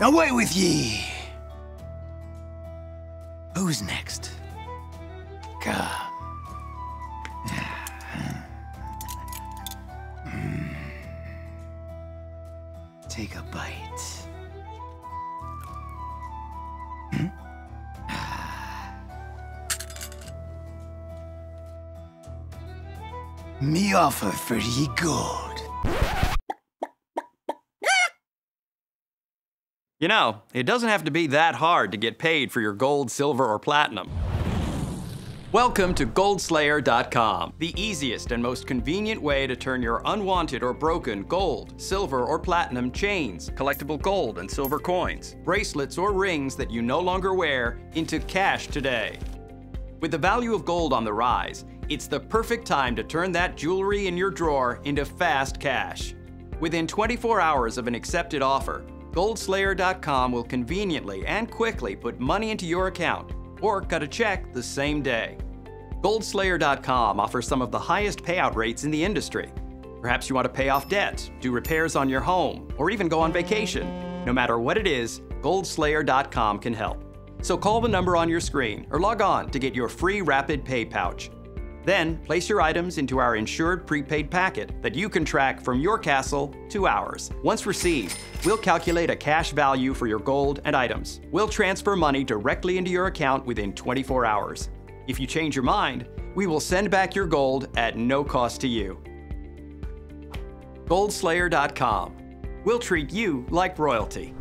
Away with ye! Who's next? Come. Mm. Take a bite. Hmm? Me offer for ye gold. You know, it doesn't have to be that hard to get paid for your gold, silver, or platinum. Welcome to GoldSlayer.com, the easiest and most convenient way to turn your unwanted or broken gold, silver, or platinum chains, collectible gold and silver coins, bracelets, or rings that you no longer wear into cash today. With the value of gold on the rise, it's the perfect time to turn that jewelry in your drawer into fast cash. Within 24 hours of an accepted offer, GoldSlayer.com will conveniently and quickly put money into your account or cut a check the same day. GoldSlayer.com offers some of the highest payout rates in the industry. Perhaps you want to pay off debt, do repairs on your home, or even go on vacation. No matter what it is, GoldSlayer.com can help. So call the number on your screen or log on to get your free rapid pay pouch. Then place your items into our insured prepaid packet that you can track from your castle to ours. Once received, we'll calculate a cash value for your gold and items. We'll transfer money directly into your account within 24 hours. If you change your mind, we will send back your gold at no cost to you. GoldSlayer.com. We'll treat you like royalty.